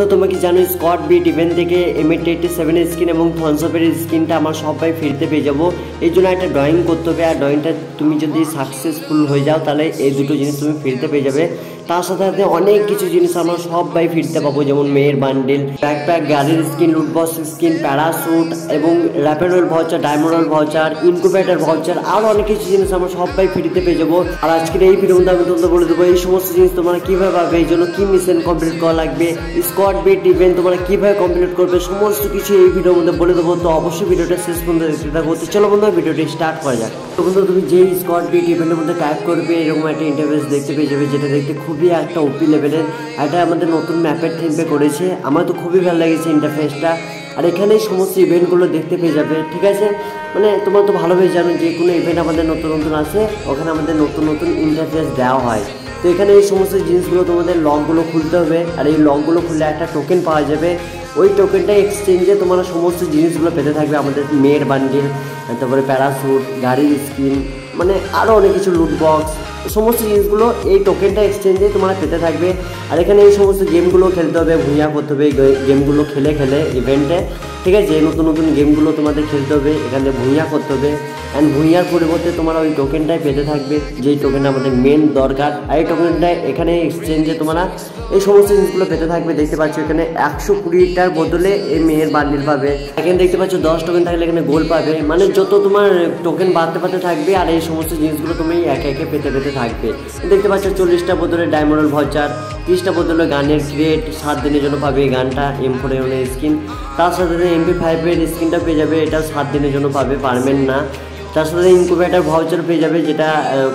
বন্ধু তুমি কি জানো স্কট বিট ইভেন্ট থেকে এমএট এইটি সেভেন স্কিন এবং থনসপের স্কিনটা আমার সবাই ফিরতে পেয়ে যাব। এই জন্য একটা ড্রয়িং করতে হবে। আর ড্রয়িংটা তুমি যদি সাকসেসফুল হয়ে যাও, তাহলে এই দুটো জিনিস তুমি ফিরতে পেয়ে যাবে। তার সাথে সাথে অনেক কিছু জিনিস আমরা সবাই ফিরতে পাবো, যেমন মেয়ের বান্ডিল ব্যাকপ্যাক গাড়ির skin loot box skin parachute এবং র্যাপেডোর ভাউচার ডায়মন্ডের ভাউচার ইনকুবেটার ভাউচার আরও অনেক কিছু জিনিস আমরা সবাই ফিরতে পেয়ে যাব। আর আজকের এই ভিডিও আমি তোমাদের বলে দেবো, এই সমস্ত জিনিস তোমরা কীভাবে পাবে, এই জন্য কী মিশন কমপ্লিট করা লাগবে স্কোয়াড বিট ইভেন্ট তোমরা কীভাবে কমপ্লিট করবে, সমস্ত কিছু এই ভিডিওর মধ্যে বলে দেবো। তো অবশ্যই ভিডিওটা শেষ পর্যন্ত দেখতে থাকব তো চলো বন্ধু ভিডিওটি স্টার্ট করা যাক। তো বন্ধু তুমি যেই স্কোয়াড বিট ইভেন্টের মধ্যে টাইপ করবে, এরকম একটা ইন্টারভেস দেখতে পেয়ে যাবে, যেটা দেখতে খুবই একটা ওপি লেভেলের এটা আমাদের নতুন ম্যাপের থিমে করেছে। আমার তো খুবই ভালো লেগেছে ইন্টারফেসটা আর এখানে সমস্ত ইভেন্টগুলো দেখতে পেয়ে যাবে, ঠিক আছে? মানে তোমরা তো ভালোভাবে জানো যে কোনো ইভেন্ট আমাদের নতুন নতুন আসে, ওখানে আমাদের নতুন নতুন ইন্টারফেস দেওয়া হয়। তো এখানে এই সমস্ত জিনিসগুলো তোমাদের লকগুলো খুলতে হবে, আর এই লকগুলো খুললে একটা টোকেন পাওয়া যাবে। ওই টোকেনটা এক্সচেঞ্জে তোমরা সমস্ত জিনিসগুলো পেতে থাকবে, আমাদের মেয়ের বান্ডিল তারপরে প্যারাসুট গাড়ির স্কিন মানে আরও অনেক কিছু লুট বক্স সমস্ত জিনিসগুলো এই টোকেনটা এক্সচেঞ্জে তোমরা পেতে থাকবে। আর এখানে এই সমস্ত গেমগুলো খেলতে হবে ভুঁইয়া করতে হবে গেমগুলো খেলে খেলে ইভেন্টে ঠিক আছে? নতুন নতুন গেমগুলো তোমাদের খেলতে হবে, এখানে ভুঁইয়া করতে হবে। অ্যান্ড ভুঁইয়ার পরিবর্তে তোমরা ওই টোকেনটাই পেতে থাকবে, যেই টোকেনটা আমাদের মেন দরকার। আর এই টোকেনটা এখানে এক্সচেঞ্জে তোমরা এই সমস্ত জিনিসগুলো পেতে থাকবে। দেখতে পাচ্ছ এখানে একশো কুড়িটার বদলে এই মেয়ের বান্ডিল পাবে। এখানে দেখতে পাচ্ছ দশ টোকেন থাকলে এখানে গোল পাবে। মানে যত তোমার টোকেন বাড়তে বাড়তে থাকবে, আর এই সমস্ত জিনিসগুলো তুমি একে একে পেতে পেতে থাকবে। দেখতে পাচ্ছ চল্লিশটা বদলে ডায়মন্ড ভচার তিরিশটা বোতলের গানের ক্রিয়েট সাত দিনের জন্য পাবে এই গানটা এম ফোর স্কিন তার সাথে এমপি ফাইভের স্কিনটা পেয়ে যাবে, এটা সাত দিনের জন্য পাবে পারবেন না। তার সাথে ইনকুবেটার ভাউচার পেয়ে যাবে, যেটা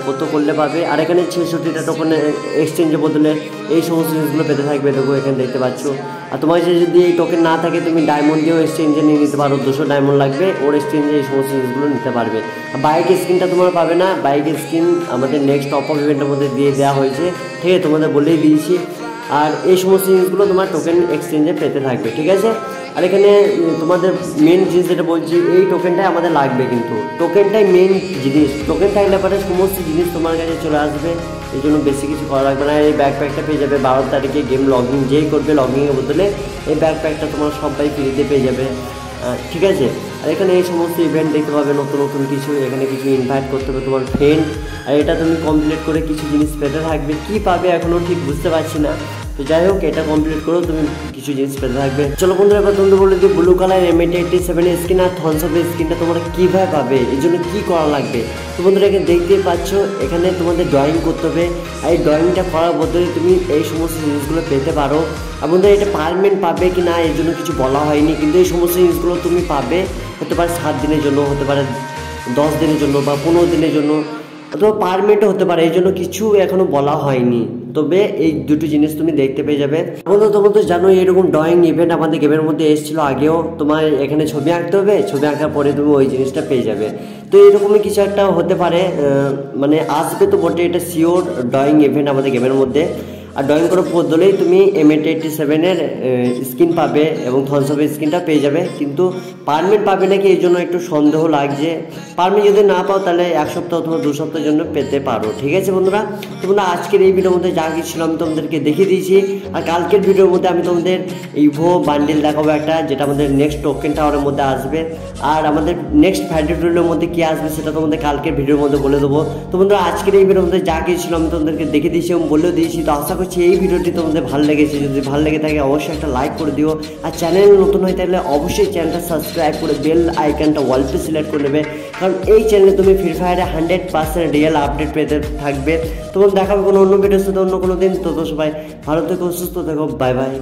কত করলে পাবে। আর এখানে ছেষট্টিটা টোকন এক্সচেঞ্জের বদলে এই সমস্ত জিনিসগুলো পেতে থাকবে দেখো এখানে দেখতে পাচ্ছ। আর তোমার যে যদি এই টোকেন না থাকে, তুমি ডায়মন্ড দিয়েও এক্সচেঞ্জে নিয়ে নিতে পারো, দুশো ডায়মন্ড লাগবে, ওর এক্সচেঞ্জে এই সমস্ত জিনিসগুলো নিতে পারবে। বাইক স্কিনটা তোমরা পাবে না বাইক স্কিন আমাদের নেক্সট অপ অফ ইভেন্টের মধ্যে দিয়ে দেওয়া হয়েছে। ঠিক আছে, তোমাদের বলেই দিয়েছি। আর এই সমস্ত জিনিসগুলো তোমার টোকেন এক্সচেঞ্জে পেতে থাকবে, ঠিক আছে? আর এখানে তোমাদের মেন জিনিস যেটা বলছি, এই টোকেনটাই আমাদের লাগবে কিন্তু। টোকেনটাই মেন জিনিস। টোকেন থাকলে পরে সমস্ত জিনিস তোমার কাছে চলে আসবে। এই জন্য বেশি কিছু করা লাগবে না। এই ব্যাকপ্যাকটা পেয়ে যাবে বারো তারিখে গেম লগ ইন যেই করবে লগইনের বদলে এই ব্যাকপ্যাকটা তোমার সবাই ফ্রিতে পেয়ে যাবে। ঠিক আছে? আর এখানে এই সমস্ত ইভেন্ট দেখতে পাবে, নতুন নতুন কিছু, এখানে কিছু ইনভাইট করতে হবে তোমার ফ্রেন্ড আর এটা তুমি কমপ্লিট করে কিছু জিনিস পেতে থাকবে। কী পাবে এখনও ঠিক বুঝতে পারছি না। তো যাই হোক, এটা কমপ্লিট করেও তুমি কিছু জিনিস পেতে থাকবে। চলো বন্ধুরা, এবার তোমাদের বলে দিই blue colour M eighty seven skin আর থনসপের স্কিনটা তোমরা কীভাবে পাবে? এই জন্য কী করা লাগবে? তো বন্ধুরা, এখানে দেখতেই পাচ্ছ, এখানে তোমাদের ড্রয়িং করতে হবে। আর এই ড্রয়িংটা করার বদলে তুমি এই সমস্ত জিনিসগুলো পেতে পারো। আর বন্ধুরা, এটা পারমেন্ট পাবে কি না, এর জন্য কিছু বলা হয়নি। কিন্তু এই সমস্ত জিনিসগুলো তুমি পাবে, হতে পারে সাত দিনের জন্য, হতে পারে দশ দিনের জন্য বা পনেরো দিনের জন্য, অথবা পারমেন্টও হতে পারে। এই জন্য কিছু এখনও বলা হয়নি। তবে এই দুটো জিনিস তুমি দেখতে পেয়ে যাবে। বন্ধু তোমরা তো জানো, এরকম ড্রয়িং ইভেন্ট আমাদের গেমের মধ্যে এসেছিল আগেও। তোমার এখানে ছবি আঁকতে হবে, ছবি আঁকার পরে তুমি ওই জিনিসটা পেয়ে যাবে। তো এরকমই কিছু একটা হতে পারে মানে আসবে তো বটে, এটা শিওর ড্রয়িং ইভেন্ট আমাদের গেমের মধ্যে। আর ড্রয়িং করার বদলেই তুমি এম এইট এইটটি সেভেনের স্কিন পাবে এবং থনসপের স্কিনটা পেয়ে যাবে। কিন্তু পারমিট পাবে নাকি এই জন্য একটু সন্দেহ লাগছে। পারমিট যদি না পাও তাহলে এক সপ্তাহ অথবা দু সপ্তাহের জন্য পেতে পারো। ঠিক আছে বন্ধুরা? তো বন্ধুরা, আজকের এই ভিডিওর মধ্যে যা কিছু ছিল আমি তোমাদেরকে দেখিয়ে দিয়েছি। আর কালকের ভিডিওর মধ্যে আমি তোমাদের ইভো বান্ডিল দেখাবো একটা, যেটা আমাদের নেক্সট টোকেন টাওয়ারের মধ্যে আসবে। আর আমাদের নেক্সট ফ্যান্ডিটোরিয়ালের মধ্যে কী আসবে সেটা তোমাদের কালকের ভিডিওর মধ্যে বলে দেবো। তো বন্ধুরা, আজকের এই ভিডিওর মধ্যে যা কিছু ছিল আমি তোমাদেরকে দেখে দিয়েছি এবং বলেও দিয়েছি। তো আশা করছি এই ভিডিওটি তোমাদের ভালো লেগেছে, যদি ভালো লেগে থাকে অবশ্যই একটা লাইক করে দিও। আর চ্যানেল নতুন হয়ে থাকলে অবশ্যই চ্যানেলটা সাবস্ক্রাইব করে বেল আইকনটা ওয়ালপে সিলেক্ট করে নেবে কারণ এই চ্যানেলে তুমি ফ্রি ফায়ারে হান্ড্রেড পার্সেন্ট রিয়েল আপডেট পেতে থাকবে। তোমার দেখাবে কোনো অন্য ভিডিওর সাথে অন্য কোনো দিন। তো সবাই ভালো থেকো, সুস্থ থেকো বাই বাই